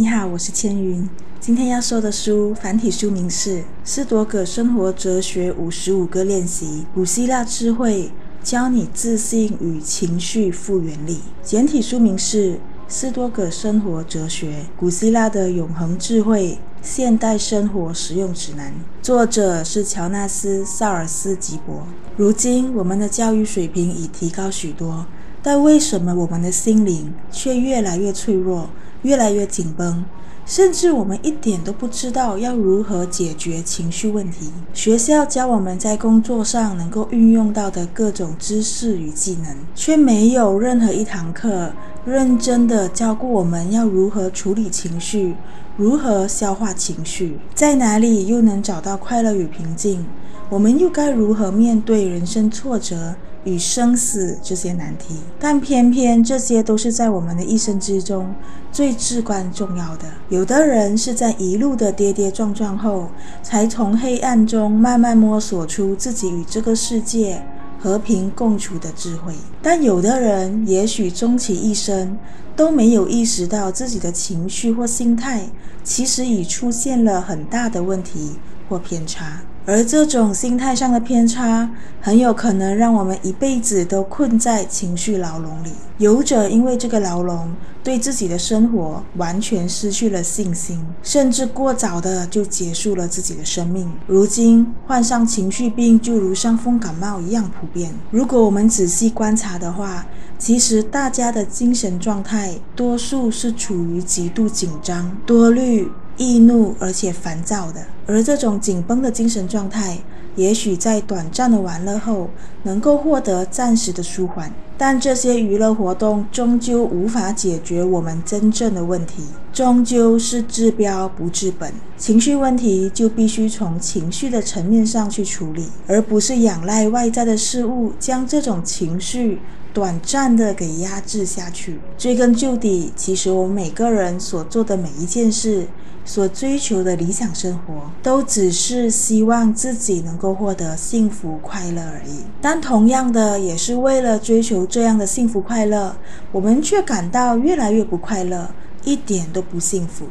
你好，我是千云。今天要说的书繁体书名是《斯多葛生活哲学五十五个练习：古希腊智慧教你自信与情绪复原力》。简体书名是《斯多葛生活哲学：古希腊的永恒智慧现代生活实用指南》。作者是乔纳斯·萨尔斯吉伯。如今，我们的教育水平已提高许多，但为什么我们的心灵却越来越脆弱？越来越紧绷，甚至我们一点都不知道要如何解决情绪问题。学校教我们在工作上能够运用到的各种知识与技能，却没有任何一堂课认真的教过我们要如何处理情绪，如何消化情绪，在哪里又能找到快乐与平静？我们又该如何面对人生挫折？与生死这些难题，但偏偏这些都是在我们的一生之中最至关重要的。有的人是在一路的跌跌撞撞后，才从黑暗中慢慢摸索出自己与这个世界和平共处的智慧；但有的人也许终其一生都没有意识到自己的情绪或心态其实已出现了很大的问题或偏差。而这种心态上的偏差，很有可能让我们一辈子都困在情绪牢笼里。有者因为这个牢笼，对自己的生活完全失去了信心，甚至过早的就结束了自己的生命。如今患上情绪病，就如伤风感冒一样普遍。如果我们仔细观察的话，其实大家的精神状态，多数是处于极度紧张、多虑。易怒而且烦躁的，而这种紧绷的精神状态，也许在短暂的玩乐后能够获得暂时的舒缓，但这些娱乐活动终究无法解决我们真正的问题，终究是治标不治本。情绪问题就必须从情绪的层面上去处理，而不是仰赖外在的事物将这种情绪短暂的给压制下去。追根究底，其实我们每个人所做的每一件事。所追求的理想生活，都只是希望自己能够获得幸福快乐而已。但同样的，也是为了追求这样的幸福快乐，我们却感到越来越不快乐，一点都不幸福。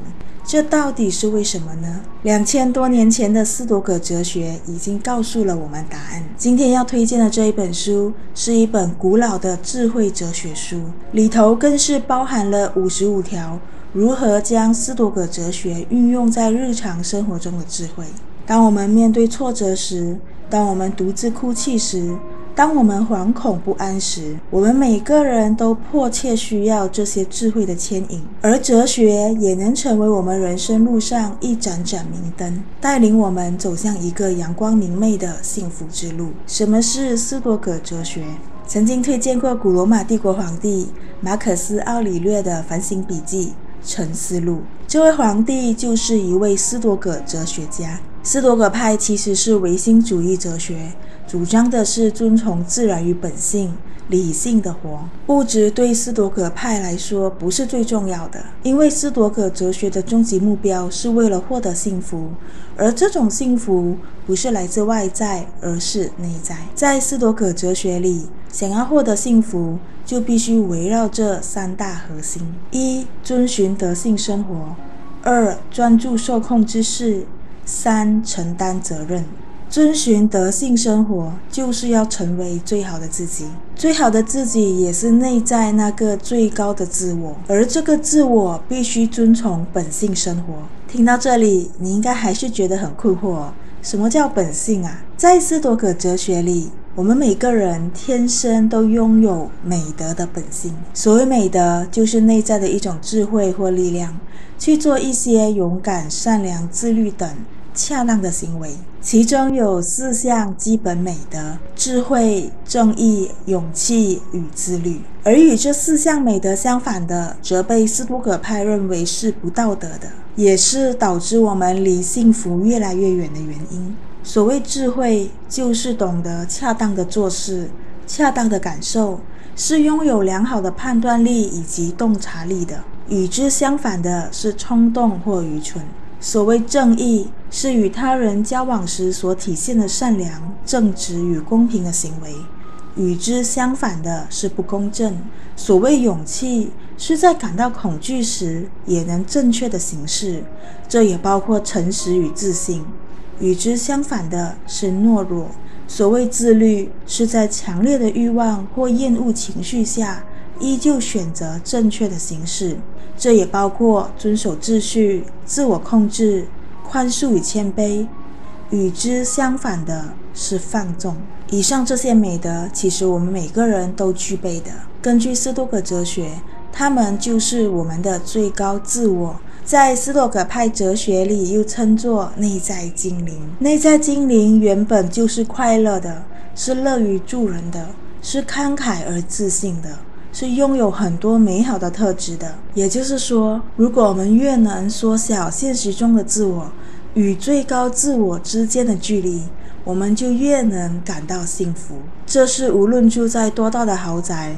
这到底是为什么呢？两千多年前的斯多葛哲学已经告诉了我们答案。今天要推荐的这一本书，是一本古老的智慧哲学书，里头更是包含了五十五条。如何将斯多葛哲学运用在日常生活中的智慧？当我们面对挫折时，当我们独自哭泣时，当我们惶恐不安时，我们每个人都迫切需要这些智慧的牵引，而哲学也能成为我们人生路上一盏盏明灯，带领我们走向一个阳光明媚的幸福之路。什么是斯多葛哲学？曾经推荐过古罗马帝国皇帝马可斯·奥里略的反省笔记。沉思录，这位皇帝就是一位斯多葛哲学家。斯多葛派其实是唯心主义哲学，主张的是遵从自然与本性、理性的活。物质对斯多葛派来说不是最重要的，因为斯多葛哲学的终极目标是为了获得幸福，而这种幸福不是来自外在，而是内在。在斯多葛哲学里，想要获得幸福。就必须围绕这三大核心：一、遵循德性生活；二、专注受控之事；三、承担责任。遵循德性生活，就是要成为最好的自己。最好的自己也是内在那个最高的自我，而这个自我必须遵从本性生活。听到这里，你应该还是觉得很困惑：什么叫本性啊？在斯多葛哲学里。我们每个人天生都拥有美德的本性。所谓美德，就是内在的一种智慧或力量，去做一些勇敢、善良、自律等恰当的行为。其中有四项基本美德：智慧、正义、勇气与自律。而与这四项美德相反的，则被斯多葛派认为是不道德的，也是导致我们离幸福越来越远的原因。所谓智慧，就是懂得恰当的做事、恰当的感受，是拥有良好的判断力以及洞察力的。与之相反的是冲动或愚蠢。所谓正义，是与他人交往时所体现的善良、正直与公平的行为。与之相反的是不公正。所谓勇气，是在感到恐惧时也能正确的行事，这也包括诚实与自信。与之相反的是懦弱。所谓自律，是在强烈的欲望或厌恶情绪下，依旧选择正确的形式。这也包括遵守秩序、自我控制、宽恕与谦卑。与之相反的是放纵。以上这些美德，其实我们每个人都具备的。根据斯多葛哲学，他们就是我们的最高自我。在斯多葛派哲学里，又称作内在精灵。内在精灵原本就是快乐的，是乐于助人的，是慷慨而自信的，是拥有很多美好的特质的。也就是说，如果我们越能缩小现实中的自我与最高自我之间的距离，我们就越能感到幸福。这是无论住在多大的豪宅。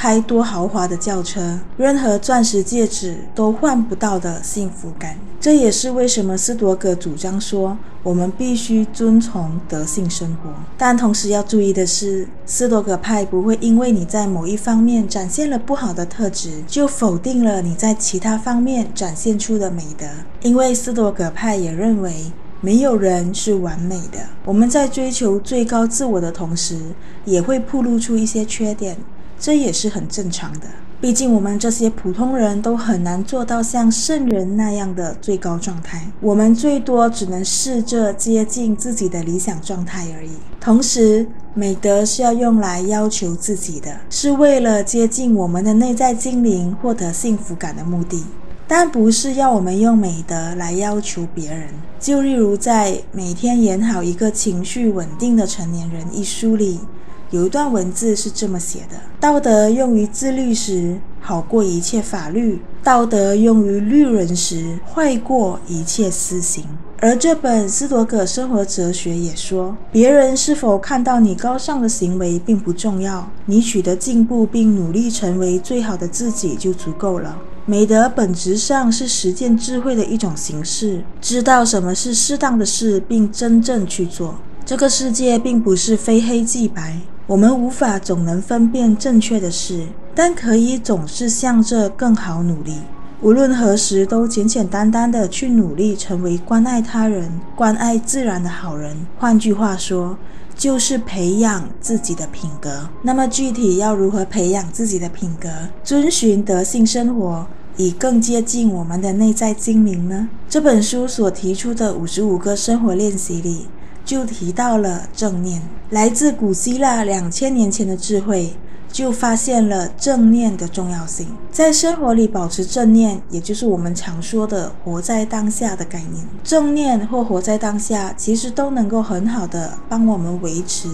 开多豪华的轿车，任何钻石戒指都换不到的幸福感。这也是为什么斯多葛主张说，我们必须遵从德性生活。但同时要注意的是，斯多葛派不会因为你在某一方面展现了不好的特质，就否定了你在其他方面展现出的美德。因为斯多葛派也认为，没有人是完美的。我们在追求最高自我的同时，也会暴露出一些缺点。这也是很正常的，毕竟我们这些普通人都很难做到像圣人那样的最高状态，我们最多只能试着接近自己的理想状态而已。同时，美德是要用来要求自己的，是为了接近我们的内在精灵，获得幸福感的目的，但不是要我们用美德来要求别人。就例如在《每天演好一个情绪稳定的成年人》一书里。有一段文字是这么写的：道德用于自律时，好过一切法律；道德用于律人时，坏过一切私刑。而这本斯多葛生活哲学也说，别人是否看到你高尚的行为并不重要，你取得进步并努力成为最好的自己就足够了。美德本质上是实践智慧的一种形式，知道什么是适当的事，并真正去做。这个世界并不是非黑即白。我们无法总能分辨正确的事，但可以总是向着更好努力。无论何时，都简简单单的去努力，成为关爱他人、关爱自然的好人。换句话说，就是培养自己的品格。那么，具体要如何培养自己的品格，遵循德性生活，以更接近我们的内在精明呢？这本书所提出的五十五个生活练习里。就提到了正念，来自古希腊两千年前的智慧，就发现了正念的重要性。在生活里保持正念，也就是我们常说的活在当下的概念。正念或活在当下，其实都能够很好的帮我们维持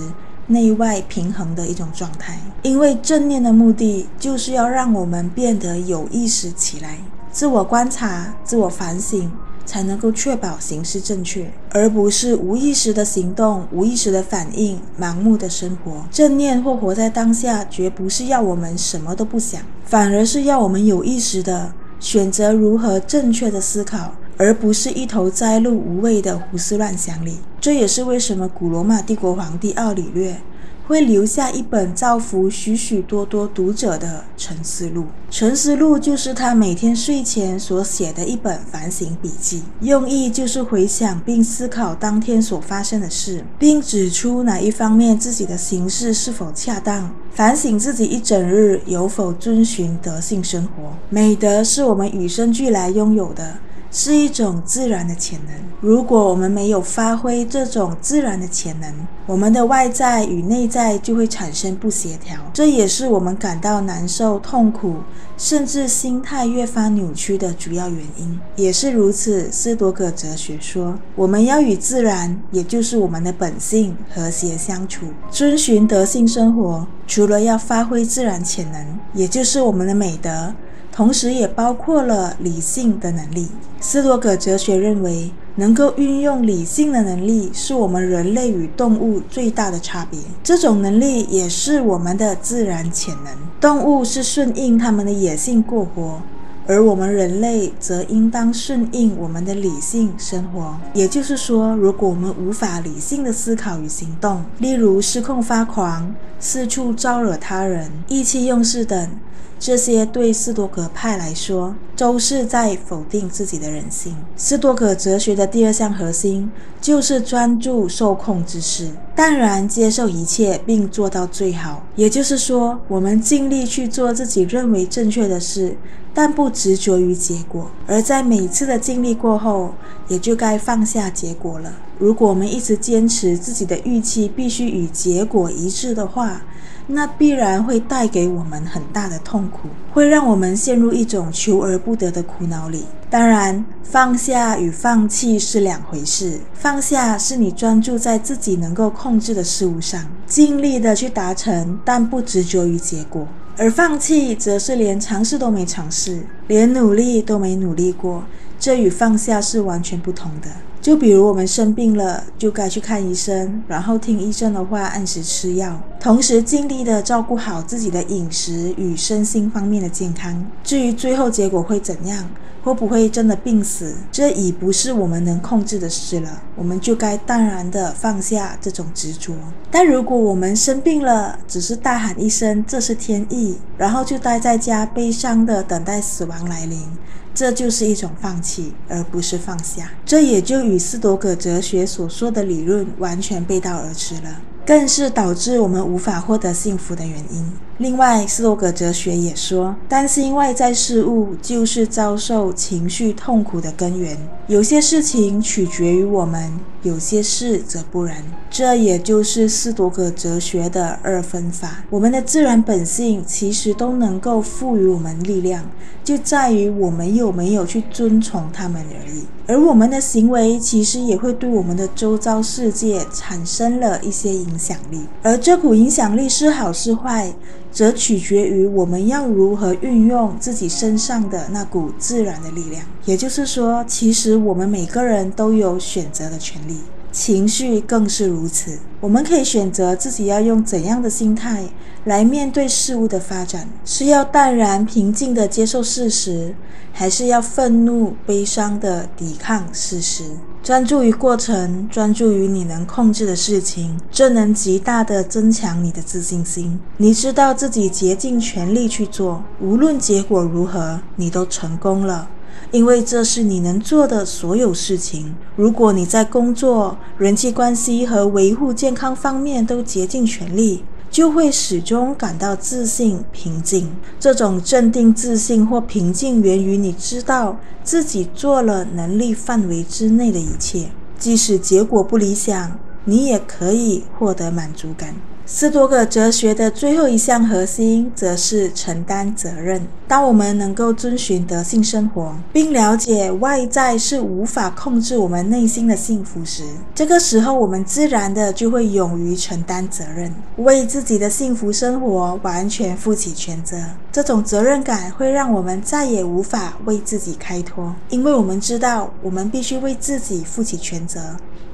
内外平衡的一种状态。因为正念的目的，就是要让我们变得有意识起来，自我观察、自我反省。才能够确保行事正确，而不是无意识的行动、无意识的反应、盲目的生活。正念或活在当下，绝不是要我们什么都不想，反而是要我们有意识的选择如何正确的思考，而不是一头栽入无谓的胡思乱想里。这也是为什么古罗马帝国皇帝奥里略。会留下一本造福许许多多读者的《沉思录》。《沉思录》就是他每天睡前所写的一本反省笔记，用意就是回想并思考当天所发生的事，并指出哪一方面自己的行事是否恰当，反省自己一整日有否遵循德性生活。美德是我们与生俱来拥有的。是一种自然的潜能。如果我们没有发挥这种自然的潜能，我们的外在与内在就会产生不协调。这也是我们感到难受、痛苦，甚至心态越发扭曲的主要原因。也是如此，斯多葛哲学说，我们要与自然，也就是我们的本性和谐相处，遵循德性生活。除了要发挥自然潜能，也就是我们的美德。同时也包括了理性的能力。斯多葛哲学认为，能够运用理性的能力是我们人类与动物最大的差别。这种能力也是我们的自然潜能。动物是顺应他们的野性过活，而我们人类则应当顺应我们的理性生活。也就是说，如果我们无法理性的思考与行动，例如失控发狂、四处招惹他人、意气用事等。这些对斯多葛派来说，都是在否定自己的人性。斯多葛哲学的第二项核心就是专注受控之事，淡然接受一切，并做到最好。也就是说，我们尽力去做自己认为正确的事，但不执着于结果。而在每次的经历过后，也就该放下结果了。如果我们一直坚持自己的预期必须与结果一致的话，那必然会带给我们很大的痛苦，会让我们陷入一种求而不得的苦恼里。当然，放下与放弃是两回事。放下是你专注在自己能够控制的事物上，尽力的去达成，但不执着于结果；而放弃则是连尝试都没尝试，连努力都没努力过。这与放下是完全不同的。就比如我们生病了，就该去看医生，然后听医生的话，按时吃药，同时尽力的照顾好自己的饮食与身心方面的健康。至于最后结果会怎样，会不会真的病死，这已不是我们能控制的事了。我们就该淡然的放下这种执着。但如果我们生病了，只是大喊一声“这是天意”，然后就待在家悲伤的等待死亡来临。这就是一种放弃，而不是放下。这也就与斯多葛哲学所说的理论完全背道而驰了，更是导致我们无法获得幸福的原因。另外，斯多葛哲学也说，担心外在事物就是遭受情绪痛苦的根源。有些事情取决于我们，有些事则不然。这也就是斯多葛哲学的二分法。我们的自然本性其实都能够赋予我们力量，就在于我们有没有去遵从他们而已。而我们的行为其实也会对我们的周遭世界产生了一些影响力，而这股影响力是好是坏。则取决于我们要如何运用自己身上的那股自然的力量。也就是说，其实我们每个人都有选择的权利，情绪更是如此。我们可以选择自己要用怎样的心态来面对事物的发展：是要淡然平静地接受事实，还是要愤怒悲伤地抵抗事实？专注于过程，专注于你能控制的事情，这能极大的增强你的自信心。你知道自己竭尽全力去做，无论结果如何，你都成功了，因为这是你能做的所有事情。如果你在工作、人际关系和维护健康方面都竭尽全力，就会始终感到自信、平静。这种镇定、自信或平静，源于你知道自己做了能力范围之内的一切，即使结果不理想，你也可以获得满足感。斯多葛哲学的最后一项核心，则是承担责任。当我们能够遵循德性生活，并了解外在是无法控制我们内心的幸福时，这个时候我们自然的就会勇于承担责任，为自己的幸福生活完全负起全责。这种责任感会让我们再也无法为自己开脱，因为我们知道我们必须为自己负起全责。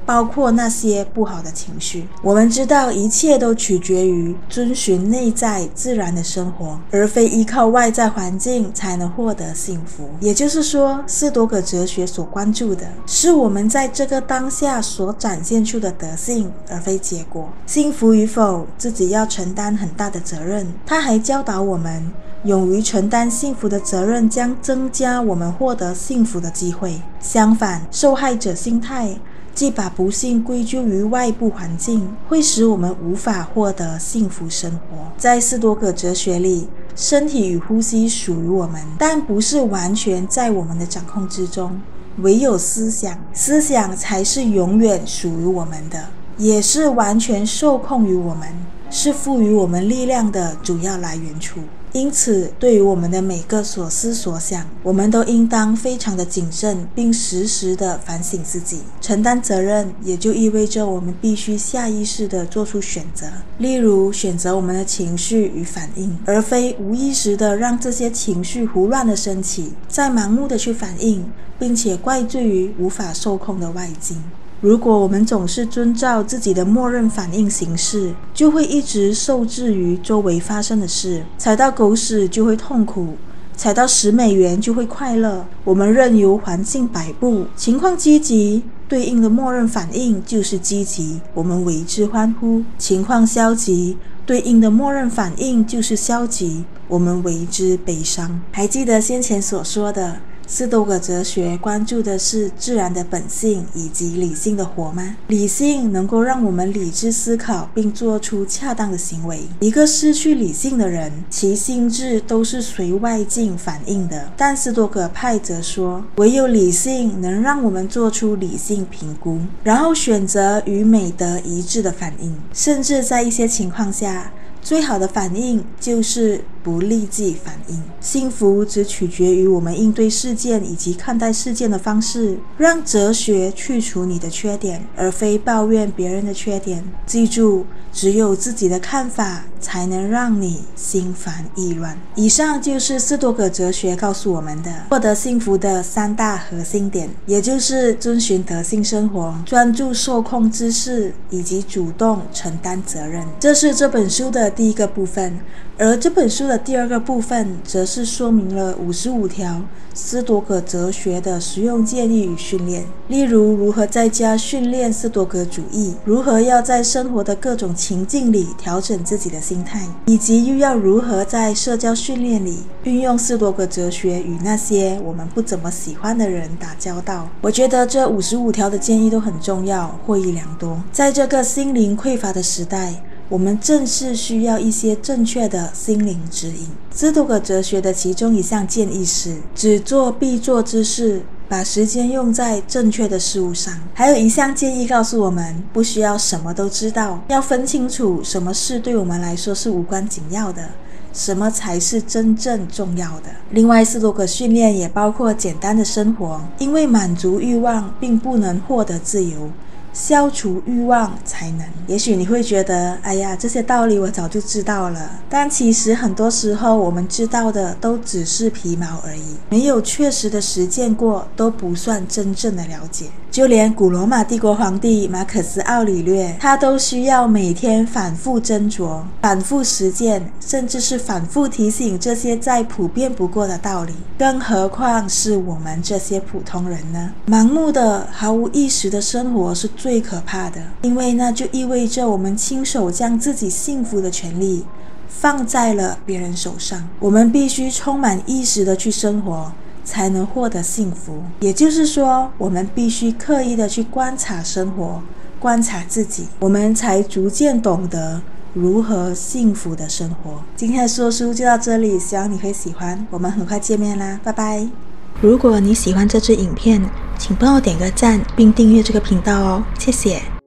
包括那些不好的情绪，我们知道一切都取决于遵循内在自然的生活，而非依靠外在环境才能获得幸福。也就是说，斯多葛哲学所关注的是我们在这个当下所展现出的德性，而非结果。幸福与否，自己要承担很大的责任。他还教导我们，勇于承担幸福的责任将增加我们获得幸福的机会。相反，受害者心态。既把不幸归咎于外部环境，会使我们无法获得幸福生活。在斯多葛哲学里，身体与呼吸属于我们，但不是完全在我们的掌控之中。唯有思想，思想才是永远属于我们的，也是完全受控于我们，是赋予我们力量的主要来源处。因此，对于我们的每个所思所想，我们都应当非常的谨慎，并时时的反省自己，承担责任，也就意味着我们必须下意识的做出选择。例如，选择我们的情绪与反应，而非无意识的让这些情绪胡乱的升起，再盲目的去反应，并且怪罪于无法受控的外境。如果我们总是遵照自己的默认反应行事，就会一直受制于周围发生的事。踩到狗屎就会痛苦，踩到十美元就会快乐。我们任由环境摆布，情况积极，对应的默认反应就是积极，我们为之欢呼；情况消极。对应的默认反应就是消极，我们为之悲伤。还记得先前所说的？斯多葛哲学关注的是自然的本性以及理性的活吗？理性能够让我们理智思考并做出恰当的行为。一个失去理性的人，其心智都是随外境反应的。但斯多葛派则说，唯有理性能让我们做出理性评估，然后选择与美德一致的反应，甚至在一些情况下。最好的反应就是不立即反应。幸福只取决于我们应对事件以及看待事件的方式。让哲学去除你的缺点，而非抱怨别人的缺点。记住，只有自己的看法才能让你心烦意乱。以上就是斯多葛哲学告诉我们的获得幸福的三大核心点，也就是遵循德性生活、专注受控之事以及主动承担责任。这是这本书的。第一个部分，而这本书的第二个部分，则是说明了五十五条斯多葛哲学的实用建议与训练。例如，如何在家训练斯多葛主义，如何要在生活的各种情境里调整自己的心态，以及又要如何在社交训练里运用斯多葛哲学与那些我们不怎么喜欢的人打交道。我觉得这五十五条的建议都很重要，获益良多。在这个心灵匮乏的时代。我们正是需要一些正确的心灵指引。斯多葛哲学的其中一项建议是：只做必做之事，把时间用在正确的事物上。还有一项建议告诉我们，不需要什么都知道，要分清楚什么事对我们来说是无关紧要的，什么才是真正重要的。另外，斯多葛训练也包括简单的生活，因为满足欲望并不能获得自由。消除欲望才能。也许你会觉得，哎呀，这些道理我早就知道了。但其实很多时候，我们知道的都只是皮毛而已，没有确实的实践过，都不算真正的了解。就连古罗马帝国皇帝马可斯·奥里略，他都需要每天反复斟酌、反复实践，甚至是反复提醒这些再普遍不过的道理。更何况是我们这些普通人呢？盲目的、毫无意识的生活是最可怕的，因为那就意味着我们亲手将自己幸福的权利放在了别人手上。我们必须充满意识的去生活。才能获得幸福。也就是说，我们必须刻意的去观察生活，观察自己，我们才逐渐懂得如何幸福的生活。今天的说书就到这里，希望你会喜欢。我们很快见面啦，拜拜！如果你喜欢这支影片，请帮我点个赞，并订阅这个频道哦，谢谢。